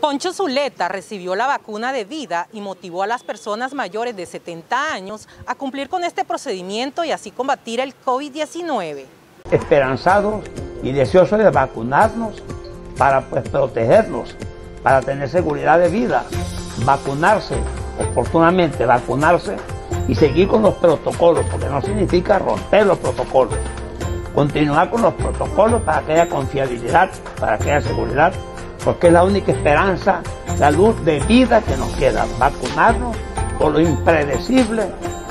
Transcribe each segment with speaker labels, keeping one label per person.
Speaker 1: Poncho Zuleta recibió la vacuna de vida y motivó a las personas mayores de 70 años a cumplir con este procedimiento y así combatir el COVID-19.
Speaker 2: Esperanzados y deseosos de vacunarnos para pues, protegernos, para tener seguridad de vida, vacunarse oportunamente, vacunarse y seguir con los protocolos, porque no significa romper los protocolos. Continuar con los protocolos para que haya confiabilidad, para que haya seguridad porque es la única esperanza, salud de vida que nos queda, vacunarnos por lo impredecible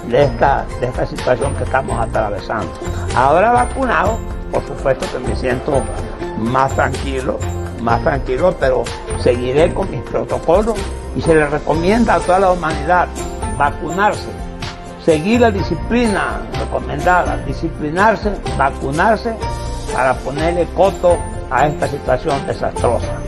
Speaker 2: de esta, de esta situación que estamos atravesando. Ahora vacunado, por supuesto que me siento más tranquilo, más tranquilo, pero seguiré con mis protocolos y se le recomienda a toda la humanidad vacunarse, seguir la disciplina recomendada, disciplinarse, vacunarse para ponerle coto a esta situación desastrosa.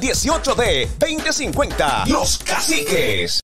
Speaker 3: 18D 2050. Los Caciques.